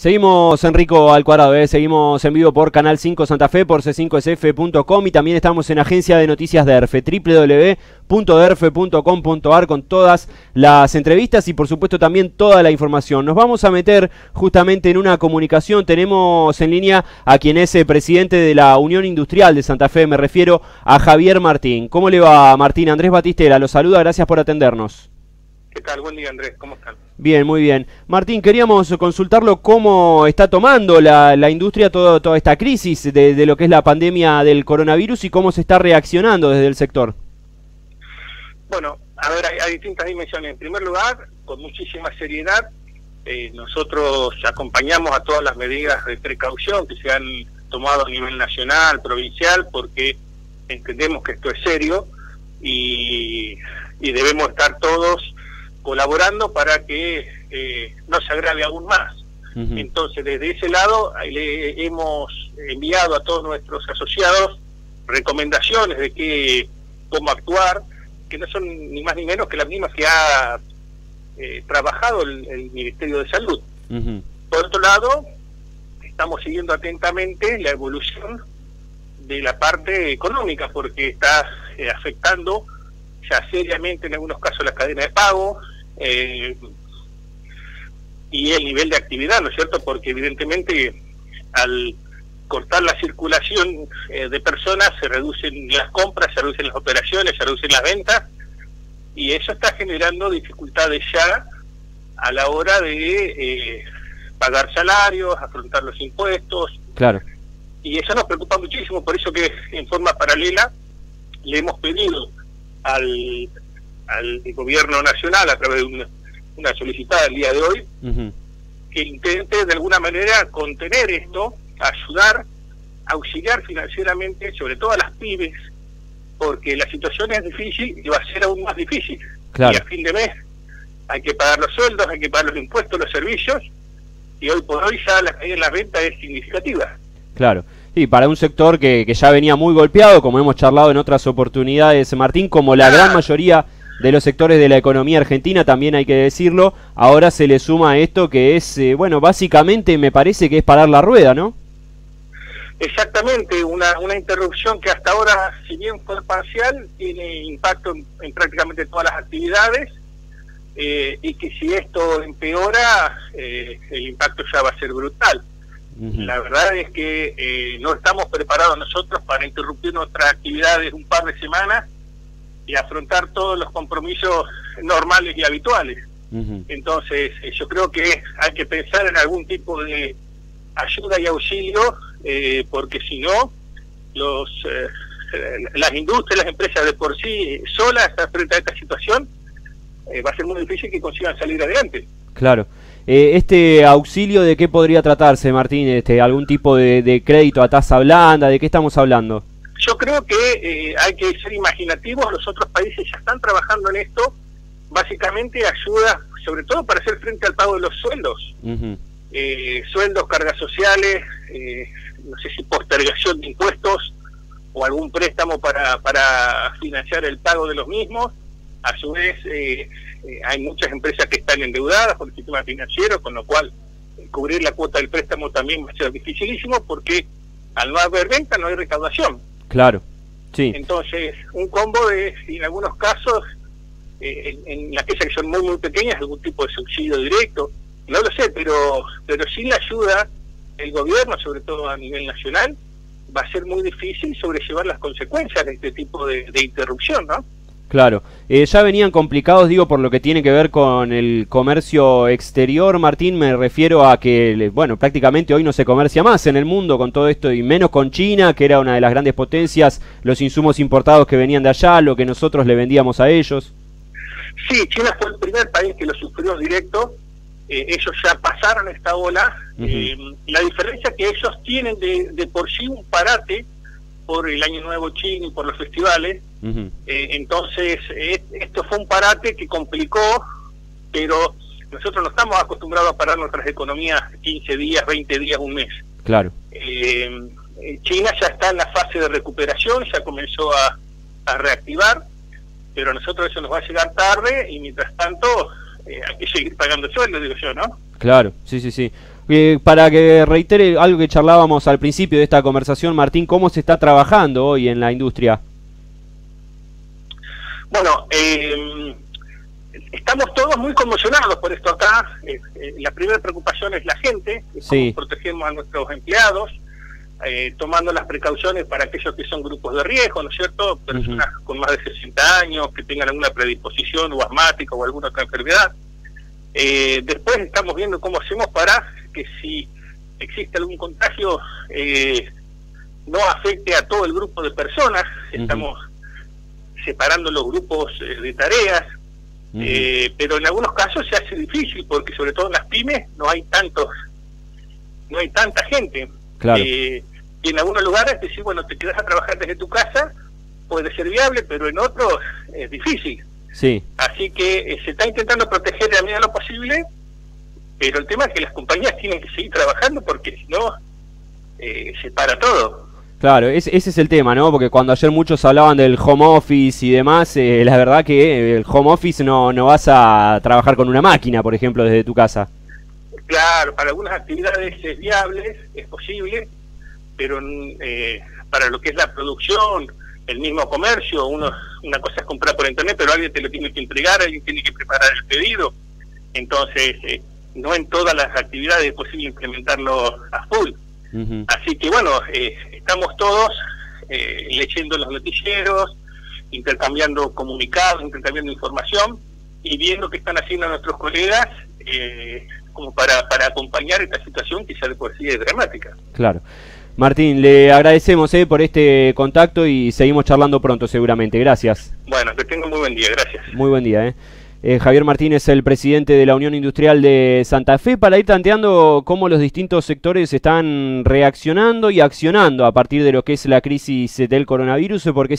Seguimos Enrico al cuadrado, ¿eh? seguimos en vivo por Canal 5 Santa Fe, por c5sf.com y también estamos en Agencia de Noticias de ERFE, www.derfe.com.ar con todas las entrevistas y por supuesto también toda la información. Nos vamos a meter justamente en una comunicación, tenemos en línea a quien es el presidente de la Unión Industrial de Santa Fe, me refiero a Javier Martín. ¿Cómo le va Martín? Andrés Batistera, lo saluda, gracias por atendernos. ¿Qué tal? Buen día Andrés, ¿cómo están? Bien, muy bien. Martín, queríamos consultarlo cómo está tomando la, industria toda esta crisis de, lo que es la pandemia del coronavirus y cómo se está reaccionando desde el sector. Bueno, a ver, hay, distintas dimensiones. En primer lugar, con muchísima seriedad, eh, nosotros acompañamos a todas las medidas de precaución que se han tomado a nivel nacional, provincial, porque entendemos que esto es serio y debemos estar todos colaborando para que eh, no se agrave aún más. Entonces, desde ese lado, le hemos enviado a todos nuestros asociados recomendaciones de que cómo actuar, que no son ni más ni menos que las mismas que ha eh, trabajado el, Ministerio de Salud. Por otro lado, estamos siguiendo atentamente la evolución de la parte económica, porque está eh, afectando ya seriamente en algunos casos la cadena de pago, eh, y el nivel de actividad, ¿no es cierto? Porque evidentemente al cortar la circulación eh, de personas se reducen las compras, se reducen las operaciones, se reducen las ventas y eso está generando dificultades ya a la hora de eh, pagar salarios, afrontar los impuestos. Claro. Y eso nos preocupa muchísimo, por eso que en forma paralela le hemos pedido al al gobierno nacional a través de una, una solicitada el día de hoy, que intente de alguna manera contener esto, ayudar, auxiliar financieramente, sobre todo a las pymes, porque la situación es difícil y va a ser aún más difícil. Y a fin de mes hay que pagar los sueldos, hay que pagar los impuestos, los servicios, y hoy por hoy ya la caída en la venta es significativa. Claro. Sí, para un sector que, que ya venía muy golpeado, como hemos charlado en otras oportunidades, Martín, como la gran mayoría de los sectores de la economía argentina, también hay que decirlo. Ahora se le suma esto que es, eh, bueno, básicamente me parece que es parar la rueda, ¿no? Exactamente, una, una interrupción que hasta ahora, si bien fue parcial, tiene impacto en, prácticamente todas las actividades eh, y que si esto empeora, eh, el impacto ya va a ser brutal. La verdad es que no estamos preparados nosotros para interrumpir nuestras actividades un par de semanas y afrontar todos los compromisos normales y habituales. Entonces, eh, yo creo que hay que pensar en algún tipo de ayuda y auxilio, eh, porque si no, los eh, las industrias, las empresas de por sí solas frente a esta situación, va a ser muy difícil que consigan salir adelante. Claro. ¿Este auxilio de qué podría tratarse, Martín? Este, ¿Algún tipo de, de crédito a tasa blanda? ¿De qué estamos hablando? Yo creo que eh, hay que ser imaginativos, los otros países ya están trabajando en esto, básicamente ayuda sobre todo para hacer frente al pago de los sueldos, eh, sueldos, cargas sociales, eh, no sé si postergación de impuestos o algún préstamo para, para financiar el pago de los mismos. A su vez, hay muchas empresas que están endeudadas por el sistema financiero, con lo cual cubrir la cuota del préstamo también va a ser dificilísimo porque al no haber venta no hay recaudación. Claro, sí. Entonces, un combo de, en algunos casos, eh, en, las que son muy, muy pequeñas, algún tipo de subsidio directo, no lo sé, pero, pero sin la ayuda del gobierno, sobre todo a nivel nacional, va a ser muy difícil sobrellevar las consecuencias de este tipo de interrupción, ¿no? Claro, eh, ya venían complicados, digo, por lo que tiene que ver con el comercio exterior, Martín, me refiero a que, bueno, prácticamente hoy no se comercia más en el mundo con todo esto, y menos con China, que era una de las grandes potencias, los insumos importados que venían de allá, lo que nosotros le vendíamos a ellos. Sí, China fue el primer país que lo sufrió directo, eh, ellos ya pasaron esta ola, eh, la diferencia que ellos tienen de, de por sí un parate por el Año Nuevo Chino y por los festivales, eh, entonces, esto fue un parate que complicó, pero nosotros no estamos acostumbrados a parar nuestras economías 15 días, 20 días, un mes. Claro. Eh, China ya está en la fase de recuperación, ya comenzó a, reactivar, pero a nosotros eso nos va a llegar tarde y mientras tanto eh, hay que seguir pagando sueldo, digo yo, ¿no? Claro, sí, sí, sí. Eh, para que reitere algo que charlábamos al principio de esta conversación, Martín, ¿cómo se está trabajando hoy en la industria? Bueno, eh, estamos todos muy conmocionados por esto acá. Eh, eh, la primera preocupación es la gente, sí. protegemos a nuestros empleados, eh, tomando las precauciones para aquellos que son grupos de riesgo, ¿no es cierto? Personas con más de 60 años, que tengan alguna predisposición o asmática o alguna otra enfermedad. después estamos viendo cómo hacemos para que si existe algún contagio no afecte a todo el grupo de personas. Estamos separando los grupos de tareas, eh, pero en algunos casos se hace difícil porque sobre todo en las pymes no hay tantos, no hay tanta gente. Eh, y en algunos lugares decir, bueno, te quedas a trabajar desde tu casa, puede ser viable, pero en otros es difícil. Sí. Así que eh, se está intentando proteger de la medida de lo posible, pero el tema es que las compañías tienen que seguir trabajando porque si no, se para todo. Claro, ese, es el tema, ¿no? Porque cuando ayer muchos hablaban del home office y demás, eh, la verdad que el home office no, no vas a trabajar con una máquina, por ejemplo, desde tu casa. Claro, para algunas actividades es viable, es posible, pero eh, para lo que es la producción, el mismo comercio, uno, una cosa es comprar por internet, pero alguien te lo tiene que entregar, alguien tiene que preparar el pedido. Entonces, eh, no en todas las actividades es posible implementarlo a full. Así que bueno, eh, estamos todos eh, leyendo los noticieros, intercambiando comunicados, intercambiando información y viendo qué están haciendo nuestros colegas eh, como para, para acompañar esta situación que ya de por sí es dramática. Claro. Martín, le agradecemos eh, por este contacto y seguimos charlando pronto seguramente. Gracias. Bueno, que tenga muy buen día. Gracias. Muy buen día. Eh. Eh, Javier Martínez, el presidente de la Unión Industrial de Santa Fe, para ir tanteando cómo los distintos sectores están reaccionando y accionando a partir de lo que es la crisis del coronavirus, porque